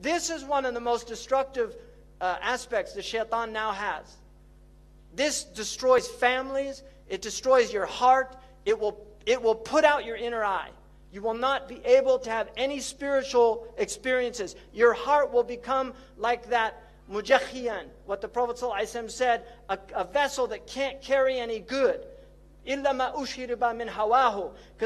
This is one of the most destructive uh, aspects the shaitan now has. This destroys families, it destroys your heart, it will, it will put out your inner eye. You will not be able to have any spiritual experiences. Your heart will become like that mujakhiyan, what the Prophet ﷺ said, a, a vessel that can't carry any good. Because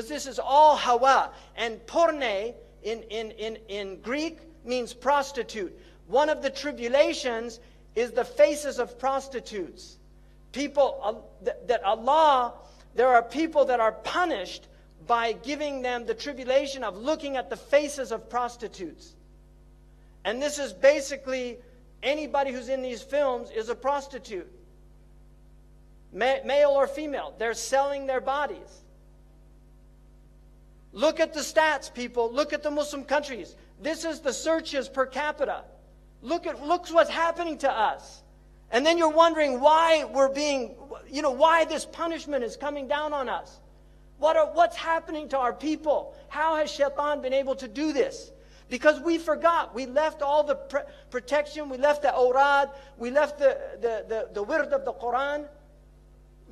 this is all hawa. And porne in, in, in, in Greek means prostitute. One of the tribulations is the faces of prostitutes. People, uh, that Allah, there are people that are punished by giving them the tribulation of looking at the faces of prostitutes. And this is basically anybody who's in these films is a prostitute, male or female. They're selling their bodies. Look at the stats, people. Look at the Muslim countries. This is the searches per capita. Look at look what's happening to us. And then you're wondering why we're being, you know, why this punishment is coming down on us. What are, what's happening to our people? How has Shaitan been able to do this? Because we forgot. We left all the pr- protection. We left the awrad. We left the, the, the, the of the Quran.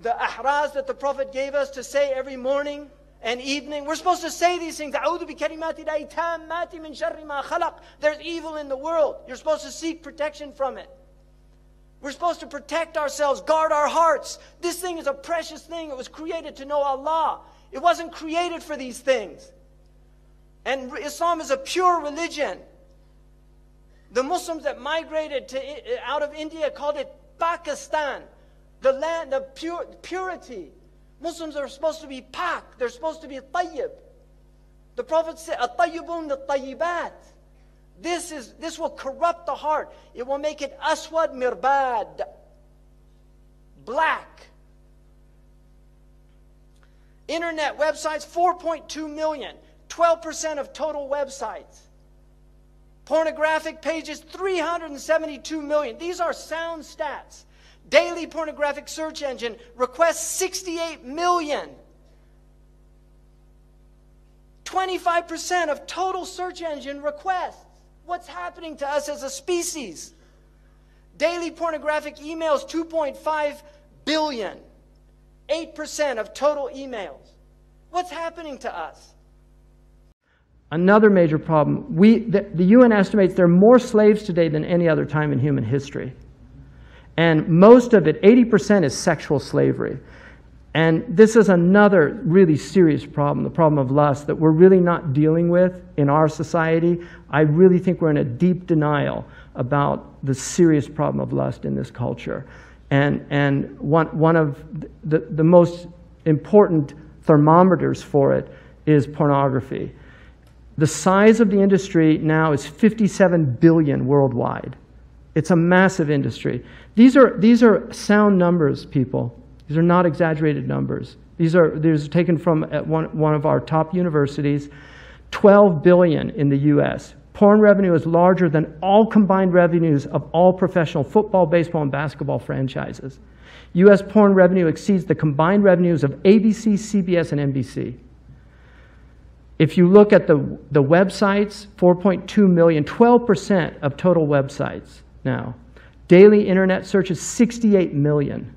The ahraz that the Prophet gave us to say every morning and evening. We're supposed to say these things. There's evil in the world. You're supposed to seek protection from it. We're supposed to protect ourselves, guard our hearts. This thing is a precious thing. It was created to know Allah. It wasn't created for these things. And Islam is a pure religion. The Muslims that migrated to, out of India called it Pakistan, the land of pure, purity. Muslims are supposed to be pak, they're supposed to be tayyib. The Prophet said, At-tayyibun the tayyibat. This, is, this will corrupt the heart. It will make it aswad mirbad, black. Internet websites, 4.2 million, 12% of total websites. Pornographic pages, 372 million. These are sound stats. Daily pornographic search engine requests 68 million. 25% of total search engine requests. What's happening to us as a species? Daily pornographic emails, 2.5 billion. 8% of total emails. What's happening to us? Another major problem we, the, the, UN estimates there are more slaves today than any other time in human history. And most of it, 80%, is sexual slavery. And this is another really serious problem, the problem of lust, that we're really not dealing with in our society. I really think we're in a deep denial about the serious problem of lust in this culture. And, and one, one of the, the most important thermometers for it is pornography. The size of the industry now is 57 billion worldwide. It's a massive industry. These are, these are sound numbers, people. These are not exaggerated numbers. These are, these are taken from uh, one, one of our top universities. 12 billion in the US, Porn revenue is larger than all combined revenues of all professional football, baseball, and basketball franchises. U.S. porn revenue exceeds the combined revenues of ABC, CBS, and NBC. If you look at the, the websites, 4.2 million, 12% of total websites now. Daily internet searches, 68 million.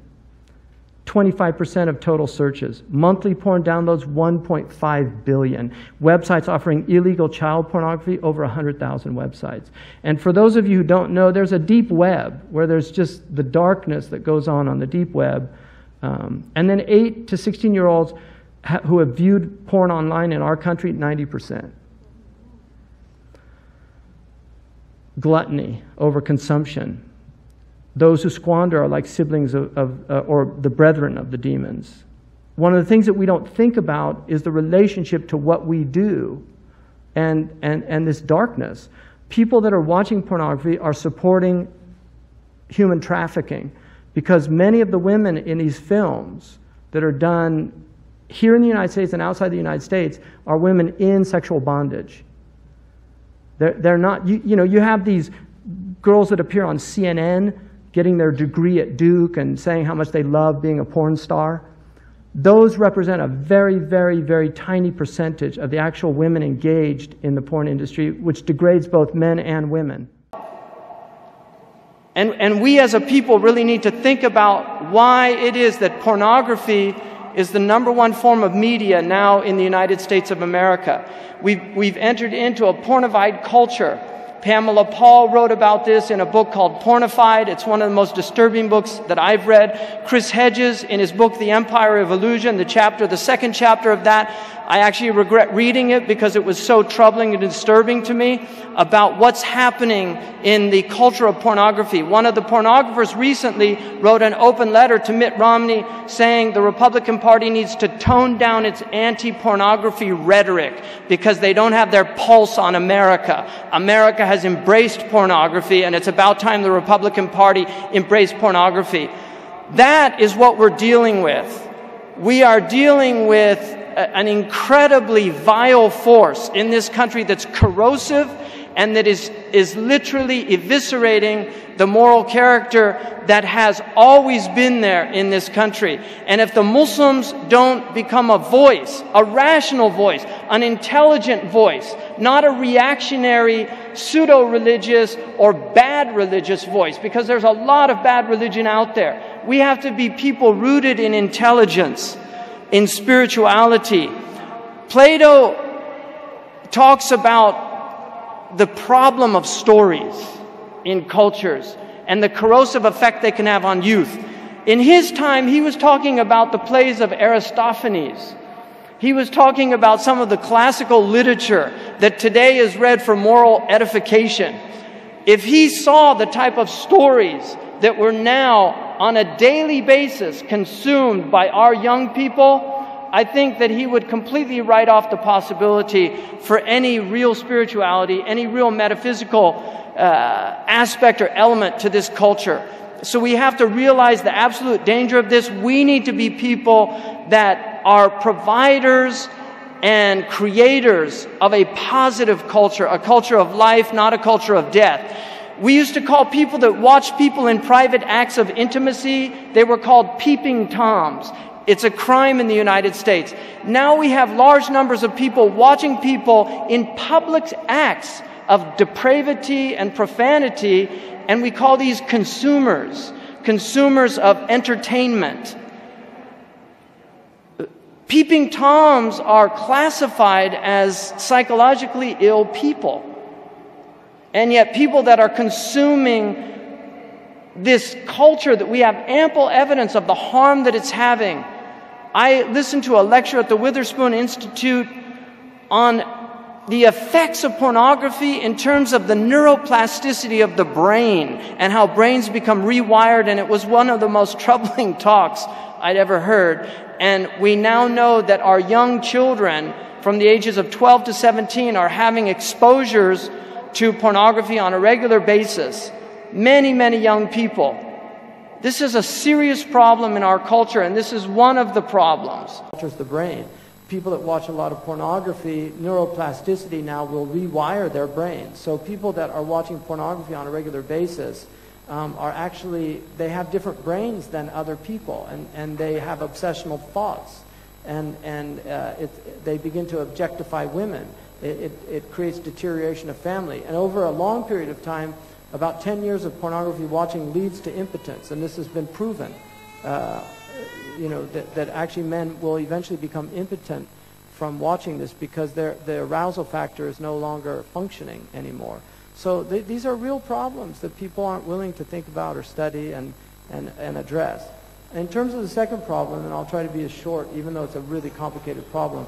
25% of total searches. Monthly porn downloads, 1.5 billion. Websites offering illegal child pornography, over 100,000 websites. And for those of you who don't know, there's a deep web where there's just the darkness that goes on on the deep web. Um, and then 8 to 16 year olds who have viewed porn online in our country, 90%. Gluttony, overconsumption, those who squander are like siblings of, of uh, or the brethren of the demons. One of the things that we don't think about is the relationship to what we do and, and, and this darkness. People that are watching pornography are supporting human trafficking because many of the women in these films that are done here in the United States and outside the United States are women in sexual bondage. They're, they're not, you, you know, you have these girls that appear on CNN getting their degree at Duke and saying how much they love being a porn star. those represent a very, very, very tiny percentage of the actual women engaged in the porn industry, which degrades both men and women. And, and we as a people really need to think about why it is that pornography is the number one form of media now in the United States of America. We've, we've entered into a pornified culture Pamela Paul wrote about this in a book called Pornified. It's one of the most disturbing books that I've read. Chris Hedges, in his book, The Empire of Illusion, the chapter, the second chapter of that, I actually regret reading it because it was so troubling and disturbing to me about what's happening in the culture of pornography. One of the pornographers recently wrote an open letter to Mitt Romney saying the Republican Party needs to tone down its anti-pornography rhetoric because they don't have their pulse on America. America has embraced pornography and it's about time the Republican Party embraced pornography. That is what we're dealing with. We are dealing with an incredibly vile force in this country that's corrosive and that is, is literally eviscerating the moral character that has always been there in this country. And if the Muslims don't become a voice, a rational voice, an intelligent voice, not a reactionary, pseudo religious, or bad religious voice, because there's a lot of bad religion out there, we have to be people rooted in intelligence in spirituality. Plato talks about the problem of stories in cultures and the corrosive effect they can have on youth. In his time, he was talking about the plays of Aristophanes. He was talking about some of the classical literature that today is read for moral edification. If he saw the type of stories that were now on a daily basis consumed by our young people, I think that he would completely write off the possibility for any real spirituality, any real metaphysical uh, aspect or element to this culture. So we have to realize the absolute danger of this. We need to be people that are providers and creators of a positive culture, a culture of life, not a culture of death. We used to call people that watch people in private acts of intimacy, they were called peeping toms. It's a crime in the United States. Now we have large numbers of people watching people in public acts of depravity and profanity, and we call these consumers, consumers of entertainment. Peeping Toms are classified as psychologically ill people. And yet, people that are consuming this culture that we have ample evidence of the harm that it's having. I listened to a lecture at the Witherspoon Institute on the effects of pornography in terms of the neuroplasticity of the brain and how brains become rewired. And it was one of the most troubling talks I'd ever heard. And we now know that our young children from the ages of 12 to 17 are having exposures to pornography on a regular basis. Many, many young people. This is a serious problem in our culture, and this is one of the problems. Alters the brain. People that watch a lot of pornography, neuroplasticity now will rewire their brains. So people that are watching pornography on a regular basis um, are actually, they have different brains than other people, and, and they have obsessional thoughts. And, and uh, it, they begin to objectify women it, it, it creates deterioration of family. And over a long period of time, about 10 years of pornography watching leads to impotence, and this has been proven. Uh, you know, that, that actually men will eventually become impotent from watching this because their, the arousal factor is no longer functioning anymore. So th these are real problems that people aren't willing to think about or study and, and, and address. In terms of the second problem, and I'll try to be as short, even though it's a really complicated problem,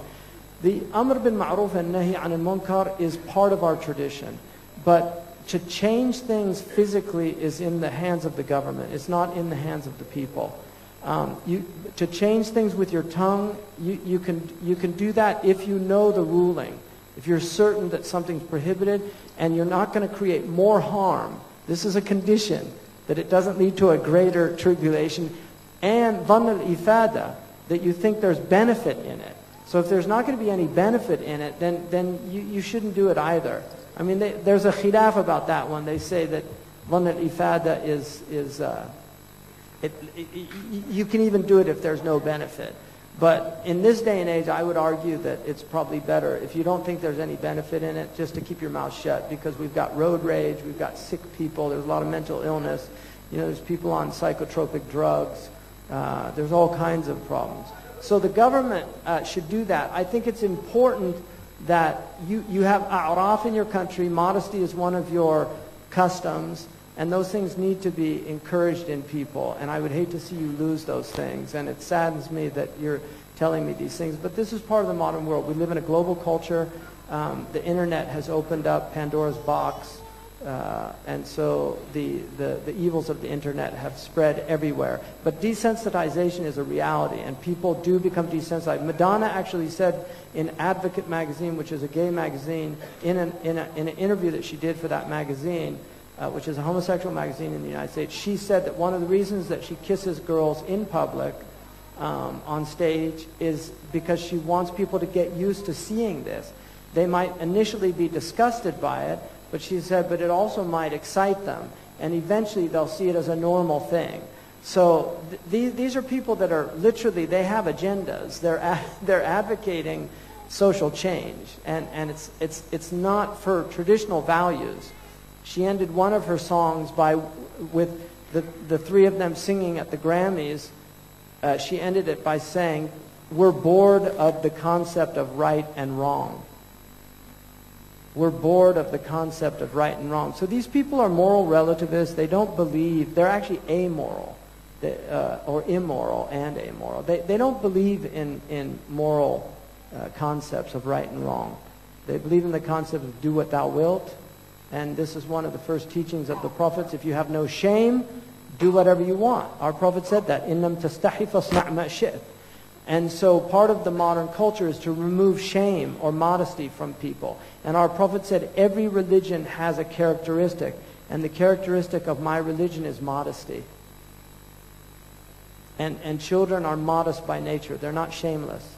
the Amr bil Ma'ruf and Nahi an munkar is part of our tradition. But to change things physically is in the hands of the government. It's not in the hands of the people. Um, you, to change things with your tongue, you, you, can, you can do that if you know the ruling. If you're certain that something's prohibited and you're not going to create more harm, this is a condition that it doesn't lead to a greater tribulation. And dhann al-ifada, that you think there's benefit in it. So if there's not going to be any benefit in it, then, then you, you shouldn't do it either. I mean, they, there's a khilaf about that one. They say that dhann al-ifada is, is uh, it, it, you can even do it if there's no benefit. But in this day and age, I would argue that it's probably better, if you don't think there's any benefit in it, just to keep your mouth shut because we've got road rage, we've got sick people, there's a lot of mental illness, you know, there's people on psychotropic drugs, uh, there's all kinds of problems. So the government uh, should do that. I think it's important that you, you have a'raf in your country. Modesty is one of your customs. And those things need to be encouraged in people. And I would hate to see you lose those things. And it saddens me that you're telling me these things. But this is part of the modern world. We live in a global culture. Um, the internet has opened up Pandora's box. Uh, and so the, the, the evils of the internet have spread everywhere. But desensitization is a reality, and people do become desensitized. Madonna actually said in Advocate magazine, which is a gay magazine, in an, in, a, in an interview that she did for that magazine, uh, which is a homosexual magazine in the United States, she said that one of the reasons that she kisses girls in public um, on stage is because she wants people to get used to seeing this. They might initially be disgusted by it, but she said, but it also might excite them, and eventually they'll see it as a normal thing. So th- these, these are people that are literally, they have agendas. They're, they're advocating social change, and, and it's, it's, it's not for traditional values. She ended one of her songs by, with the, the three of them singing at the Grammys. Uh, she ended it by saying, We're bored of the concept of right and wrong. We're bored of the concept of right and wrong. So these people are moral relativists. They don't believe, they're actually amoral, they, uh, or immoral and amoral. They, they don't believe in, in moral uh, concepts of right and wrong. They believe in the concept of do what thou wilt. And this is one of the first teachings of the prophets. If you have no shame, do whatever you want. Our prophet said that. Innam tastahi. And so part of the modern culture is to remove shame or modesty from people. And our prophet said every religion has a characteristic. And the characteristic of my religion is modesty. And, and children are modest by nature. They're not shameless.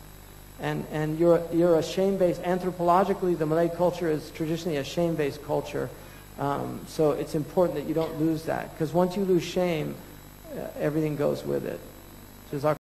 And, and you're, you're a shame-based, anthropologically, the Malay culture is traditionally a shame-based culture. Um, so it's important that you don't lose that. Because once you lose shame, uh, everything goes with it.